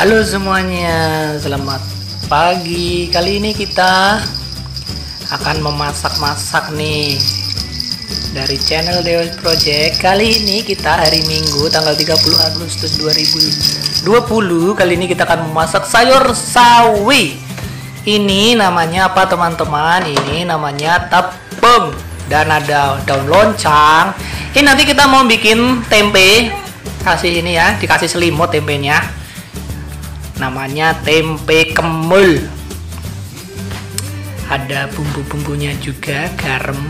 Halo semuanya, selamat pagi. Kali ini kita akan memasak-masak nih dari channel Deos Project. Kali ini kita hari Minggu tanggal 30 Agustus 2020. Kali ini kita akan memasak sayur sawi. Ini namanya apa teman-teman? Ini namanya tepung dan ada daun loncang. Ini nanti kita mau bikin tempe. Kasih ini ya, dikasih selimut tempenya namanya tempe kemul. Ada bumbu-bumbunya juga garam.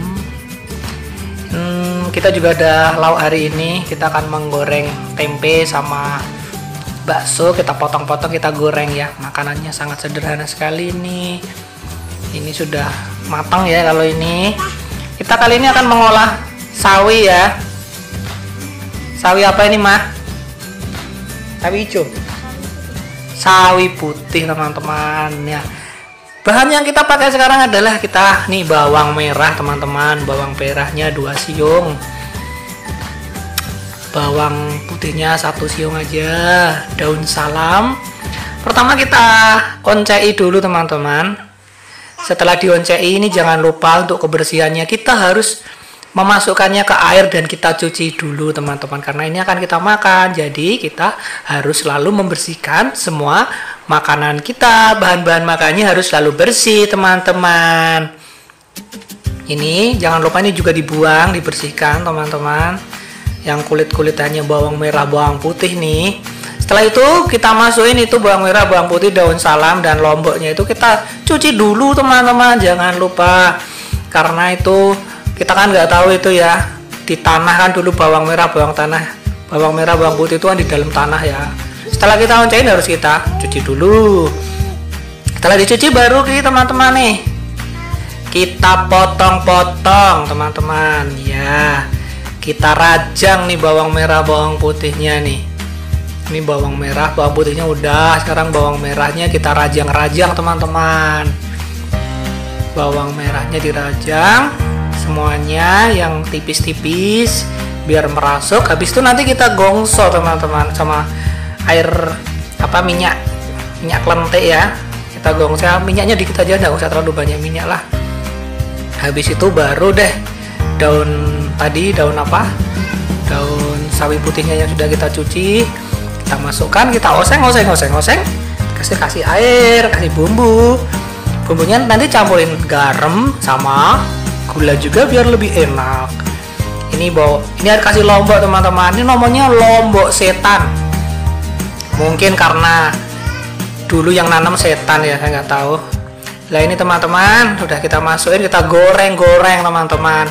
Hmm, kita juga ada lauk hari ini. Kita akan menggoreng tempe sama bakso. Kita potong-potong kita goreng ya. Makanannya sangat sederhana sekali ini. Ini sudah matang ya kalau ini. Kita kali ini akan mengolah sawi ya. Sawi apa ini mah sawi hijau sawi putih teman-teman ya. Bahan yang kita pakai sekarang adalah kita nih bawang merah teman-teman. Bawang merahnya dua siung. Bawang putihnya satu siung aja. Daun salam. Pertama kita oncei dulu teman-teman. Setelah dioncei ini jangan lupa untuk kebersihannya. Kita harus memasukkannya ke air dan kita cuci dulu teman-teman. Karena ini akan kita makan jadi kita harus selalu membersihkan semua makanan kita. Bahan-bahan makannya harus selalu bersih teman-teman. Ini jangan lupa ini juga dibuang dibersihkan teman-teman. Yang kulit-kulit hanya bawang merah bawang putih nih. Setelah itu kita masukin itu bawang merah bawang putih daun salam dan lomboknya itu kita cuci dulu teman-teman. Jangan lupa. Karena itu kita kan nggak tahu itu ya. Di tanah kan dulu bawang merah bawang tanah. Bawang merah bawang putih itu kan di dalam tanah ya. Setelah kita oncein harus kita cuci dulu. Setelah dicuci baru kita teman-teman nih. Kita potong-potong teman-teman. Ya. Kita rajang nih bawang merah bawang putihnya nih. Ini bawang merah bawang putihnya udah. Sekarang bawang merahnya kita rajang-rajang teman-teman. Bawang merahnya dirajang semuanya yang tipis-tipis biar merasuk. Habis itu nanti kita gongso teman-teman sama air apa minyak minyak kelentik ya. Kita gongso ya, minyaknya dikit aja nggak usah terlalu banyak minyak lah. Habis itu baru deh daun tadi daun apa? Daun sawi putihnya yang sudah kita cuci kita masukkan kita oseng oseng oseng oseng. Kasih kasih air kasih bumbu. Bumbunya nanti campurin garam sama gula juga biar lebih enak. Ini bawa ini harus kasih lombok teman-teman. Ini nomornya lombok setan. Mungkin karena dulu yang nanam setan ya saya nggak tahu. Lah ini teman-teman udah kita masukin kita goreng-goreng teman-teman.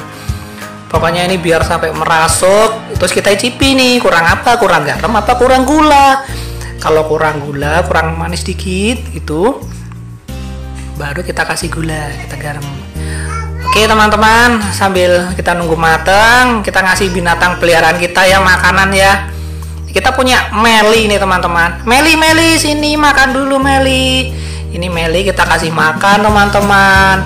Pokoknya ini biar sampai merasuk. Terus kita icipi nih kurang apa? Kurang garam apa kurang gula? Kalau kurang gula kurang manis dikit itu baru kita kasih gula kita garam Oke teman-teman, sambil kita nunggu matang, kita ngasih binatang peliharaan kita ya makanan ya. Kita punya Meli nih teman-teman. Meli, Meli sini makan dulu Meli. Ini Meli kita kasih makan teman-teman.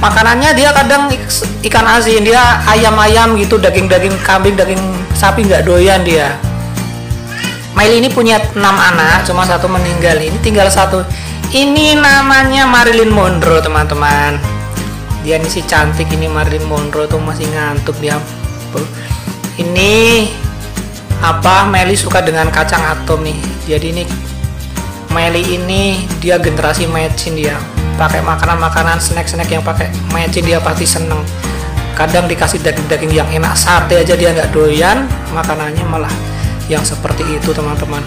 Makanannya dia kadang ikan asin, dia ayam-ayam gitu, daging-daging kambing, daging sapi nggak doyan dia. Meli ini punya 6 anak, cuma satu meninggal. Ini tinggal satu. Ini namanya Marilyn Monroe teman-teman dia ini si cantik ini Marilyn Monroe tuh masih ngantuk dia ini apa Meli suka dengan kacang atom nih. Jadi ini Meli ini dia generasi mecin dia. Pakai makanan-makanan snack-snack yang pakai mecin dia pasti seneng. Kadang dikasih daging-daging yang enak sate aja dia nggak doyan makanannya malah yang seperti itu teman-teman.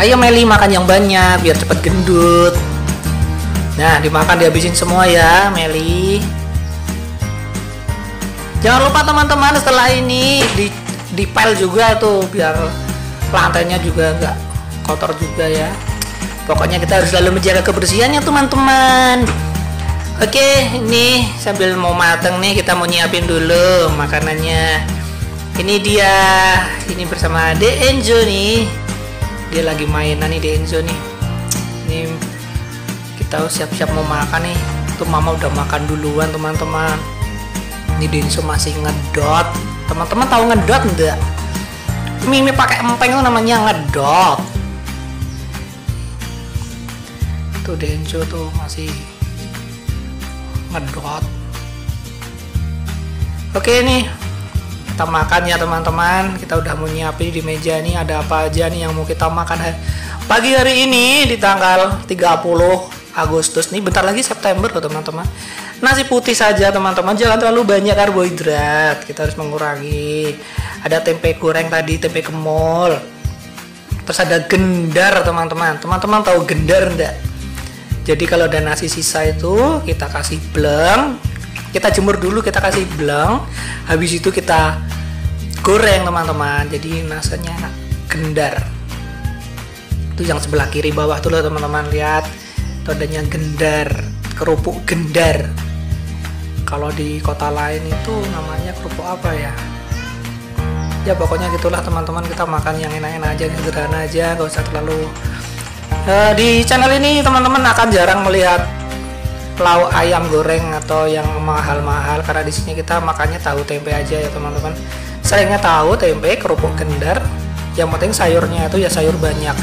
Ayo Meli makan yang banyak biar cepet gendut Nah, dimakan dihabisin semua ya, Meli. Jangan lupa teman-teman setelah ini di dipel juga tuh biar lantainya juga nggak kotor juga ya. Pokoknya kita harus selalu menjaga kebersihannya teman-teman. Oke, ini sambil mau mateng nih kita mau nyiapin dulu makanannya. Ini dia, ini bersama De Enzo nih. Dia lagi mainan nih De Enzo nih. Kita siap-siap mau makan nih. Tuh mama udah makan duluan teman-teman. Ini Denso masih ngedot. Teman-teman tahu ngedot enggak Mimi pakai empeng itu namanya ngedot. Tuh Denjo tuh masih ngedot. Oke nih kita makan ya teman-teman. Kita udah mau nyiapin di meja ini ada apa aja nih yang mau kita makan? Pagi hari ini di tanggal 30 Agustus. Nih bentar lagi September loh teman-teman. Nasi putih saja teman-teman. Jangan terlalu banyak karbohidrat. Kita harus mengurangi. Ada tempe goreng tadi tempe kemol. Terus ada gendar teman-teman. Teman-teman tahu gendar enggak jadi kalau ada nasi sisa itu kita kasih bleng. Kita jemur dulu kita kasih bleng. Habis itu kita goreng teman-teman. Jadi rasanya gendar. Itu yang sebelah kiri bawah tuh loh teman-teman. Lihat itu adanya gendar kerupuk gendar. Kalau di kota lain itu namanya kerupuk apa ya? Ya pokoknya gitulah teman-teman. Kita makan yang enak-enak aja sederhana aja gak usah terlalu uh, di channel ini teman-teman akan jarang melihat lauk ayam goreng atau yang mahal-mahal karena di sini kita makannya tahu tempe aja ya teman-teman. Seringnya tahu tempe kerupuk gendar yang penting sayurnya itu ya sayur banyak.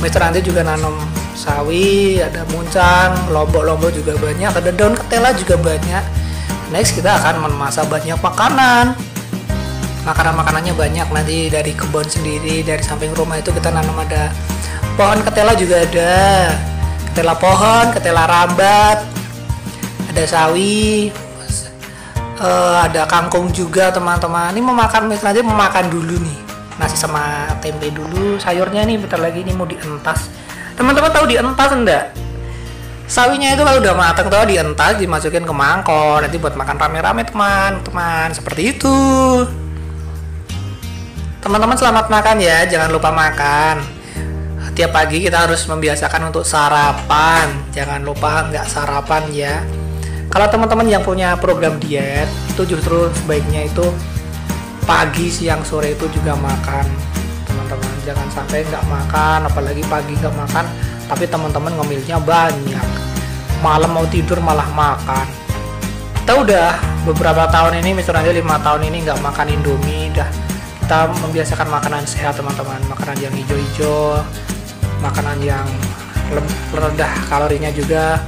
Mister nanti juga nanam sawi, ada muncang, lombok-lombok juga banyak, ada daun ketela juga banyak. Next kita akan memasak banyak makanan. Makanan-makanannya banyak nanti dari kebun sendiri, dari samping rumah itu kita nanam ada pohon ketela juga ada. Ketela pohon, ketela rambat, ada sawi, uh, ada kangkung juga teman-teman. Ini memakan nanti memakan dulu nih nasi sama tempe dulu sayurnya nih bentar lagi ini mau dientas teman-teman tahu dientas enggak? Sawinya itu kalau udah matang tuh dientas dimasukin ke mangkok nanti buat makan rame-rame teman-teman seperti itu. Teman-teman selamat makan ya. Jangan lupa makan. Tiap pagi kita harus membiasakan untuk sarapan. Jangan lupa nggak sarapan ya. Kalau teman-teman yang punya program diet itu justru sebaiknya itu pagi siang sore itu juga makan jangan sampai nggak makan apalagi pagi nggak makan tapi teman-teman ngemilnya banyak. Malam mau tidur malah makan. Kita udah beberapa tahun ini misalnya lima tahun ini nggak makan indomie dah. Kita membiasakan makanan sehat teman-teman. Makanan yang hijau-hijau makanan yang rendah kalorinya juga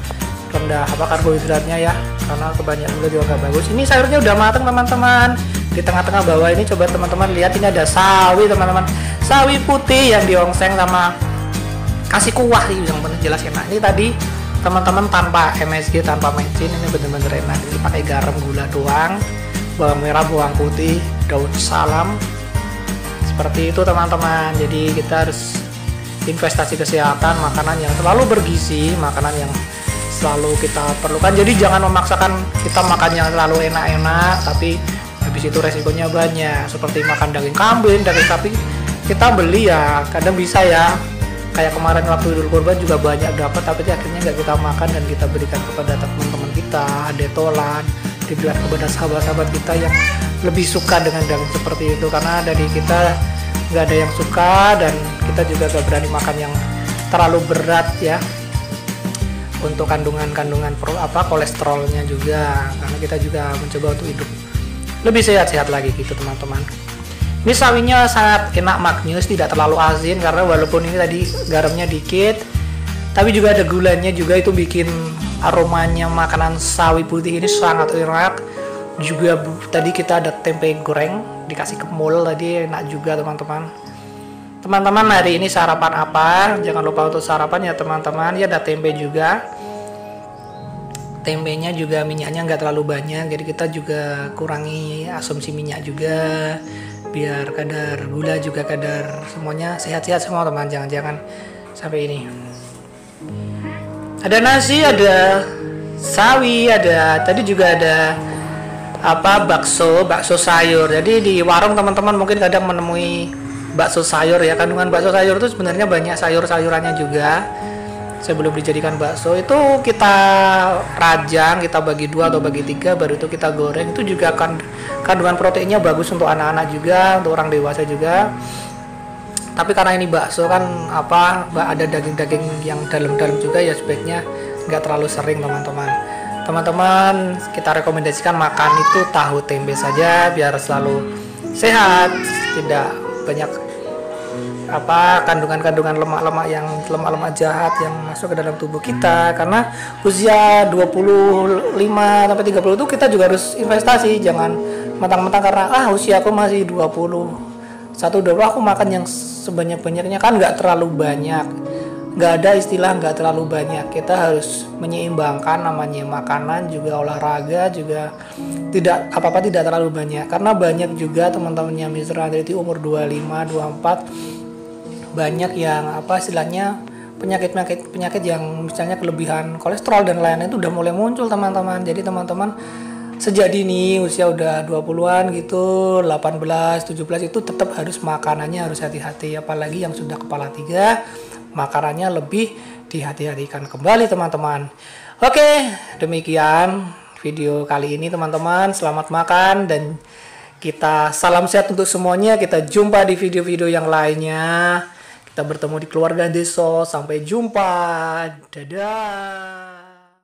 rendah apa karbohidratnya ya. Karena kebanyakan juga nggak bagus. Ini sayurnya udah matang teman-teman di tengah-tengah bawah ini coba teman-teman lihat ini ada sawi teman-teman. Sawi putih yang diongseng sama kasih kuah sih yang benar jelas enak. Ini tadi teman-teman tanpa MSG tanpa mecin ini bener-bener enak. Ini pakai garam gula doang bawang merah bawang putih daun salam. Seperti itu teman-teman. Jadi kita harus investasi kesehatan makanan yang selalu bergizi makanan yang selalu kita perlukan. Jadi jangan memaksakan kita makan yang terlalu enak-enak tapi habis itu resikonya banyak seperti makan daging kambing daging sapi kita beli ya kadang bisa ya. Kayak kemarin waktu Idul Kurban juga banyak dapat tapi akhirnya nggak kita makan dan kita berikan kepada teman-teman kita detolan dibilang kepada sahabat-sahabat kita yang lebih suka dengan daging seperti itu. Karena dari kita nggak ada yang suka dan kita juga gak berani makan yang terlalu berat ya. Untuk kandungan-kandungan apa kolesterolnya juga. Karena kita juga mencoba untuk hidup lebih sehat-sehat lagi gitu teman-teman ini sawinya sangat enak maknyus, tidak terlalu asin karena walaupun ini tadi garamnya dikit, tapi juga ada gulanya juga itu bikin aromanya makanan sawi putih ini sangat enak. Juga tadi kita ada tempe goreng dikasih kemul tadi enak juga teman-teman. Teman-teman hari ini sarapan apa? Jangan lupa untuk sarapan ya teman-teman. Ya ada tempe juga. Tempenya juga minyaknya nggak terlalu banyak, jadi kita juga kurangi asumsi minyak juga biar kadar gula juga kadar semuanya sehat-sehat semua teman jangan-jangan sampai ini. Ada nasi ada sawi ada tadi juga ada apa bakso bakso sayur. Jadi di warung teman-teman mungkin kadang menemui bakso sayur ya. Kandungan bakso sayur itu sebenarnya banyak sayur-sayurannya juga sebelum dijadikan bakso itu kita rajang kita bagi dua atau bagi tiga baru itu kita goreng. Itu juga kan kandungan proteinnya bagus untuk anak-anak juga untuk orang dewasa juga. Tapi karena ini bakso kan apa ada daging-daging yang dalam-dalam juga ya sebaiknya nggak terlalu sering teman-teman. Teman-teman kita rekomendasikan makan itu tahu tempe saja biar selalu sehat tidak banyak apa kandungan-kandungan lemak-lemak yang lemak-lemak jahat yang masuk ke dalam tubuh kita. Karena usia 25 sampai 30 itu kita juga harus investasi. Jangan mentang-mentang karena ah usia aku masih 20 satu dua aku makan yang sebanyak-banyaknya. Kan nggak terlalu banyak. Nggak ada istilah nggak terlalu banyak. Kita harus menyeimbangkan namanya makanan juga olahraga juga tidak apa apa tidak terlalu banyak. Karena banyak juga teman-teman yang misalnya dari umur 25 24 banyak yang apa istilahnya penyakit penyakit penyakit yang misalnya kelebihan kolesterol dan lain-lain itu udah mulai muncul teman-teman. Jadi teman-teman sejak dini usia udah 20-an gitu 18 17 itu tetap harus makanannya harus hati-hati. Apalagi yang sudah kepala tiga makanannya lebih dihati-hatikan kembali teman-teman. Oke demikian video kali ini teman-teman. Selamat makan dan kita salam sehat untuk semuanya. Kita jumpa di video-video yang lainnya kita bertemu di keluarga Deso. Sampai jumpa. Dadah